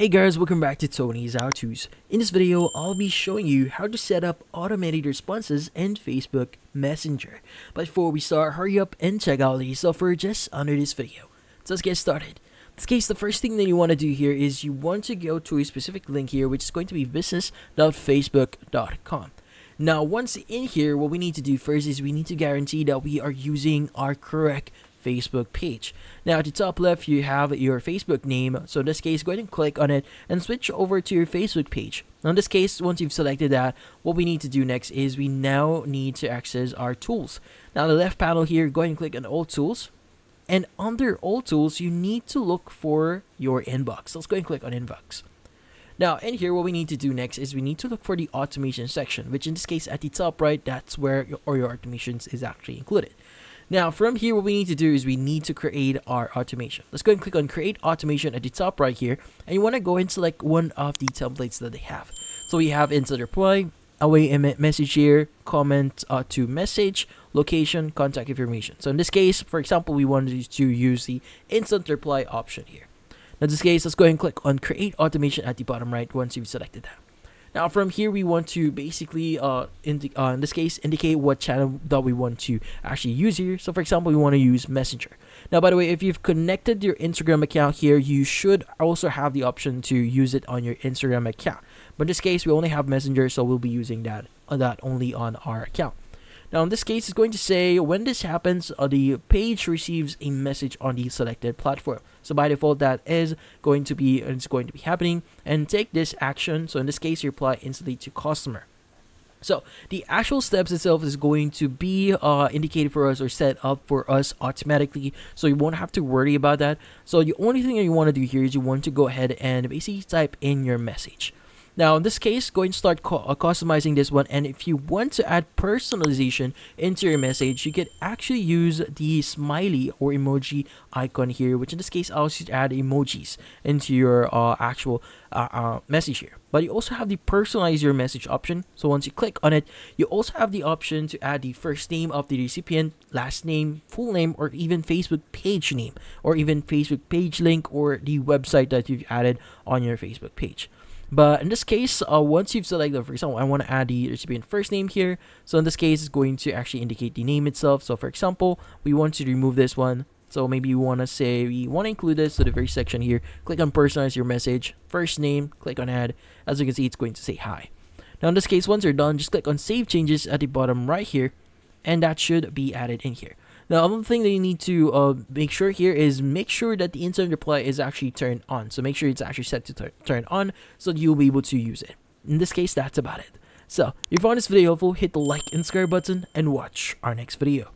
Hey guys, welcome back to Tony's How To's. In this video, I'll be showing you how to set up automated responses in Facebook Messenger. But before we start, hurry up and check out the software just under this video. So let's get started. In this case, the first thing that you want to do here is you want to go to a specific link here, which is going to be business.facebook.com. Now, once in here, what we need to do first is we need to guarantee that we are using our correct Facebook page. Now at the top left you have your Facebook name so in this case go ahead and click on it and switch over to your Facebook page. Now in this case once you've selected that what we need to do next is we now need to access our tools. Now the left panel here go ahead and click on all tools and under all tools you need to look for your inbox. Let's go ahead and click on inbox. Now, in here, what we need to do next is we need to look for the automation section, which in this case, at the top right, that's where your, or your automations is actually included. Now from here, what we need to do is we need to create our automation. Let's go and click on create automation at the top right here. And you want to go and select one of the templates that they have. So we have instant reply, away message here, comment uh, to message, location, contact information. So in this case, for example, we wanted to use the instant reply option here. Now in this case, let's go ahead and click on create automation at the bottom right once you've selected that. Now from here, we want to basically, uh, in, uh, in this case, indicate what channel that we want to actually use here. So for example, we want to use Messenger. Now, by the way, if you've connected your Instagram account here, you should also have the option to use it on your Instagram account. But in this case, we only have Messenger, so we'll be using that, uh, that only on our account. Now in this case, it's going to say when this happens, uh, the page receives a message on the selected platform. So by default, that is going to be it's going to be happening. And take this action. So in this case, apply instantly to customer. So the actual steps itself is going to be uh, indicated for us or set up for us automatically. So you won't have to worry about that. So the only thing that you want to do here is you want to go ahead and basically type in your message. Now in this case, go and start uh, customizing this one and if you want to add personalization into your message, you could actually use the smiley or emoji icon here, which in this case allows you to add emojis into your uh, actual uh, uh, message here. But you also have the personalize your message option. So once you click on it, you also have the option to add the first name of the recipient, last name, full name, or even Facebook page name, or even Facebook page link, or the website that you've added on your Facebook page. But in this case, uh, once you've selected, for example, I want to add the recipient first name here. So in this case, it's going to actually indicate the name itself. So for example, we want to remove this one. So maybe you want to say we want to include this to the very section here. Click on personalize your message, first name, click on add. As you can see, it's going to say hi. Now in this case, once you're done, just click on save changes at the bottom right here. And that should be added in here. Now, another thing that you need to uh, make sure here is make sure that the instant reply is actually turned on. So make sure it's actually set to turn on so you'll be able to use it. In this case, that's about it. So, if you found this video helpful, hit the like and subscribe button and watch our next video.